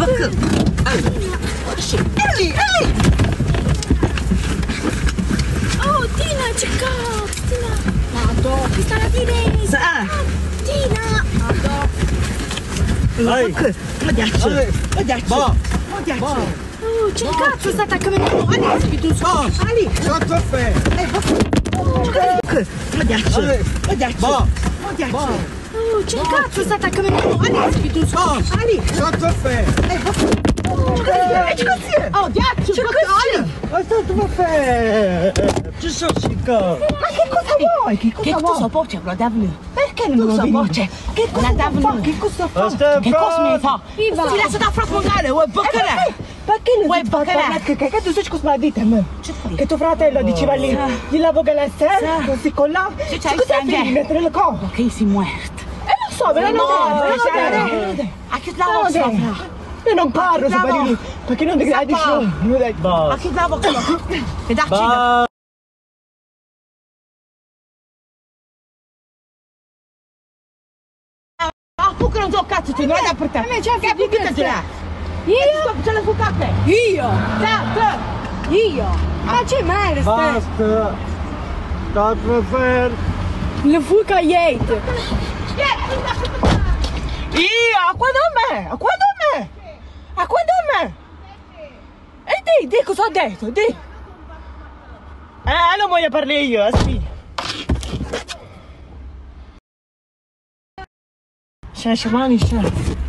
bakın. Ellie, Ellie. Oh, Tina, çıkar. Tina. Nado. Misafiriz. Saan? Tina. Nado. Ay. Bakın. Hadi aç. Hadi aç. Ba. Hadi aç. Ba. Cercato, stai camminando. Ali, sei tu scusa. Ali. Sotto a fe. Eh, bakın. Hadi aç. Hadi aç. Ba. Hadi aç. Ba. Cercato, stai camminando. Ali, sei tu scusa. Ali. Sotto a fe. C'è così! Oh, ghiaccio, C'è così! Ma sotto a fe. Ci sono chica. Ma che cosa vuoi? Che cosa Che vuoi? cosa voce, bro, Davne? Perché non lo voce. Che cosa La? Davne. Che cosa? Asta Che cosa mi fa? Ti lascia da frate magari, vuoi boccare? Perché non Vuoi boccare? Che, che tu sai cosa mi ha detto a me? C'è qui. Che tuo fratello diceva lì, gli lavo che la sera, così con là. C'hai Cosa devi mettere le cose? Ok, si muerto. Eh, lo so, me l'hanno detto, me l'hanno detto. A che lavo l'hanno sta? detto. Io non parlo parli lui, perché non devi dire Sappa. no. Non dai. A Boh. che lavo quello? Che dacci da... Boh. Ah, tu che non so cazzo, tu non hai da per te. A me c'è Che bucate là? Io? Ce l'hai fucate? Io? Te, te. Io? Ma c'è male, stai? Basta. Sotto a fe. Le fuca iete. Io? A quando a me? A quando a me? A quando a me? E di, di cosa ho detto, di. Eh, non voglio parlare io, aspetta. C'è, c'è mani, c'è.